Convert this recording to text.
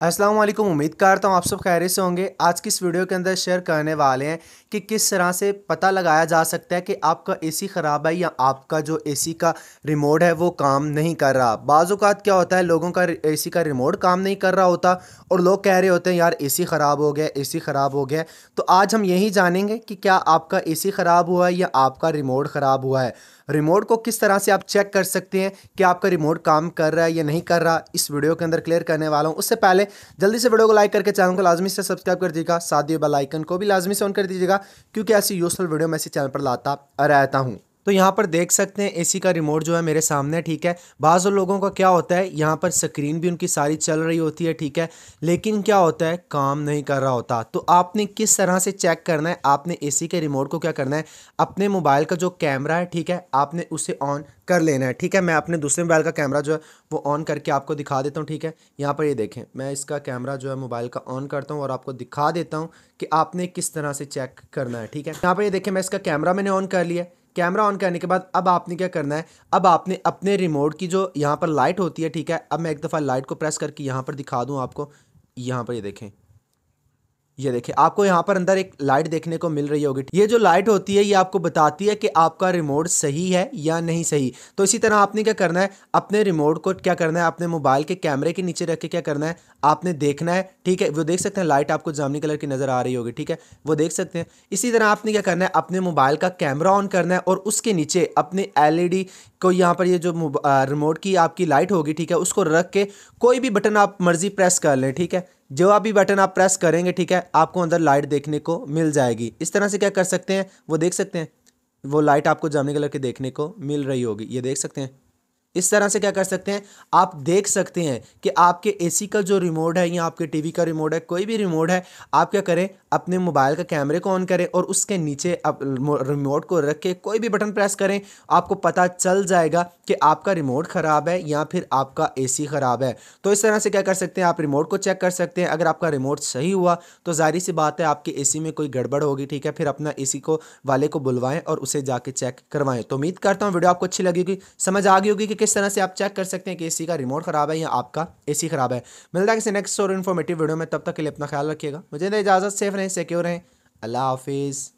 अस्सलाम वालेकुम उम्मीद करता हूँ आप सब खैर से होंगे। आज की इस वीडियो के अंदर शेयर करने वाले हैं कि किस तरह से पता लगाया जा सकता है कि आपका एसी ख़राब है या आपका जो एसी का रिमोट है वो काम नहीं कर रहा। बाज़ात क्या होता है, लोगों का एसी का रिमोट काम नहीं कर रहा होता और लोग कह रहे होते हैं, यार, एसी ख़राब हो गया, एसी ख़राब हो गया। तो आज हम यही जानेंगे कि क्या आपका एसी ख़राब हुआ है या आपका रिमोट ख़राब हुआ है। रिमोट को किस तरह से आप चेक कर सकते हैं कि आपका रिमोट काम कर रहा है या नहीं कर रहा। इस वीडियो के अंदर क्लियर करने वाला हूँ। उससे पहले जल्दी से वीडियो को लाइक करके चैनल को लाजमी से सब्सक्राइब कर दीजिएगा। साथ ही बेल आइकन को भी लाजमी से ऑन कर दीजिएगा, क्योंकि ऐसी यूजफुल वीडियो मैं इसी चैनल पर लाता रहता हूँ। तो यहाँ पर देख सकते हैं एसी का रिमोट जो है मेरे सामने, ठीक है। बाज़ लोगों का क्या होता है, यहाँ पर स्क्रीन भी उनकी सारी चल रही होती है, ठीक है। लेकिन क्या होता है, काम नहीं कर रहा होता। तो आपने किस तरह से चेक करना है, आपने एसी के रिमोट को क्या करना है, अपने मोबाइल का जो कैमरा है, ठीक है, आपने उसे ऑन कर लेना है, ठीक है। मैं अपने दूसरे मोबाइल का कैमरा जो है, वो ऑन करके आपको दिखा देता हूँ, ठीक है। यहाँ पर ये देखें, मैं इसका कैमरा जो है मोबाइल का ऑन करता हूँ और आपको दिखा देता हूँ कि आपने किस तरह से चेक करना है, ठीक है। यहाँ पर ये देखें, मैं इसका कैमरा मैंने ऑन कर लिया कैमरा ऑन करने के बाद अब आपने क्या करना है? अब आपने अपने रिमोट की जो यहाँ पर लाइट होती है, ठीक है? अब मैं एक दफ़ा लाइट को प्रेस करके यहाँ पर दिखा दूँ आपको। यहाँ पर ये यह देखें। ये देखिए, आपको यहाँ पर अंदर एक लाइट देखने को मिल रही होगी। ये जो लाइट होती है, ये आपको बताती है कि आपका रिमोट सही है या नहीं सही। तो इसी तरह आपने क्या करना है? अपने रिमोट को क्या करना है? अपने मोबाइल के कैमरे के नीचे रख के क्या करना है? आपने देखना है, ठीक है? वो देख सकते हैं लाइट आपको जामनी कलर की नज़र आ रही होगी, ठीक है? वो देख सकते हैं। इसी तरह आपने क्या करना है? अपने मोबाइल का कैमरा ऑन करना है और उसके नीचे अपने एल को यहाँ पर ये जो रिमोट की आपकी लाइट होगी, ठीक है? उसको रख के कोई भी बटन आप मर्ज़ी प्रेस कर लें, ठीक है? जो आप भी बटन आप प्रेस करेंगे, ठीक है, आपको अंदर लाइट देखने को मिल जाएगी। इस तरह से क्या कर सकते हैं? वो देख सकते हैं। वो लाइट आपको जामनी कलर के देखने को मिल रही होगी। ये देख सकते हैं। इस तरह से क्या कर सकते हैं? आप देख सकते हैं कि आपके एसी का जो रिमोट है या आपके टीवी का रिमोट है, कोई भी रिमोट है, आप क्या करें? अपने मोबाइल का कैमरे को ऑन करें और उसके नीचे आप रिमोट को रख के कोई भी बटन प्रेस करें, आपको पता चल जाएगा कि आपका रिमोट ख़राब है या फिर आपका एसी ख़राब है। तो इस तरह से क्या कर सकते हैं? आप रिमोट को चेक कर सकते हैं। अगर आपका रिमोट सही हुआ तो ज़ाहिर सी बात है आपके ए में कोई गड़बड़ होगी, ठीक है? फिर अपना एसी को, वाले को बुलवाएँ और उसे जाके चेक करवाएँ। तो उम्मीद करता हूँ वीडियो आपको अच्छी लगेगी समझ आ गई होगी कि किस तरह से आप चेक कर सकते हैं कि एसी का रिमोट ख़राब है या आपका एसी ख़राब है। मिलता है किसी नेक्स्ट और इन्फॉर्मेटिव वीडियो में, तब तक के लिए अपना ख्याल रखिएगा। मुझे इजाज़त सेफ़ रहें सिक्योर रहें। अल्लाह हाफिज़।